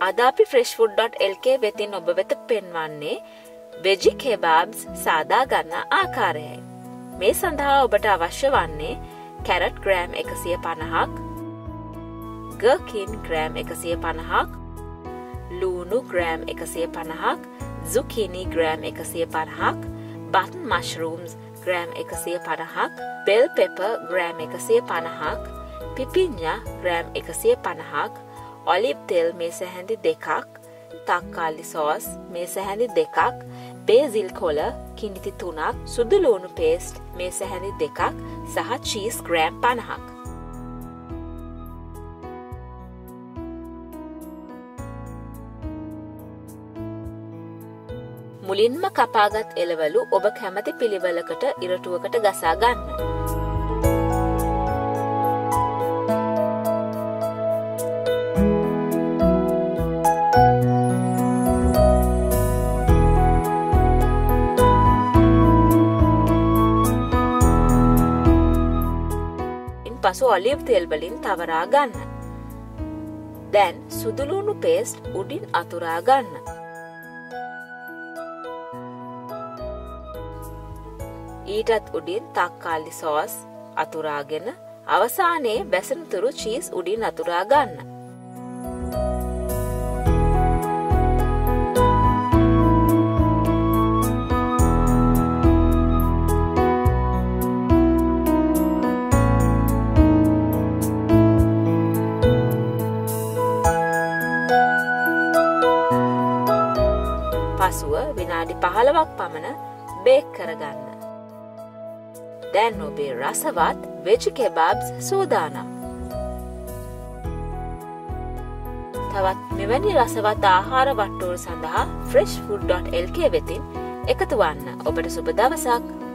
අද අපි ෆ්‍රෙස්්ෆුඩ්.ලක වෙතින් ඔබ වෙත පෙන්වන්නේ වෙජි කෙබාබ්ස් සාදා ගන්න ආකාරයයි. මේ සඳහා ඔබට අවශ්‍ය වන්නේ කැරට් ග්‍රෑම් එකසිය පණහක් ගකින් ග්‍රෑම් එකසිය පණහක් ලූනු ග්‍රෑම් එකසිය පණහක් සුකිනි ග්‍රෑම් එකසිය පණහක් බටන් මශ්රූම්ස් ග්‍රෑම් එකසිය පණහක් බෙල් පෙප ග්‍රෑම් එකසිය පණහක් පිපිඤ්ඥ ග්‍රෑම් එකසිය පණහක් ඔලිබ් තෙල් මේ සැහැඳි දෙකක් තක්කාලි සෝස් මේ සැහැඳි දෙකක් බේසිල් කොල කිනිති තුනක් සුදුලූුණු පේස්ට් මේ සැහැඳි දෙකක් සහ චීස් ග්‍රෑම් පණහක්. මුලින්ම කපාගත් එළවලු ඔබ කැමති පිළිවලකට ඉරටුවකට ගසා ගන්න. පසු ඔලිව් තෙල්වලින් තවරා ගන්න. දැන් සුදුලූුණු පේස්ට් උඩින් අතුරා ගන්න. ඊටත් උඩින් තක්කාලි සෝස් අතුරාගෙන අවසානයේ බැසනතුරු චීස් උඩින් අතුරා ගන්න. පසුව විනාඩි පහළවක් පමණ බේක් කරගන්න. දැන් ඔබේ රසවත් වෙජ් කෙබාබ්ස් සූදානම්. තවත් මෙවැනි රසවත් ආහාර වට්ටෝල් සඳහා ෆ්‍රෙස්් ෆුඩ්.ලක වෙතින් එකතු වන්න ඔබට සුබ දවසක්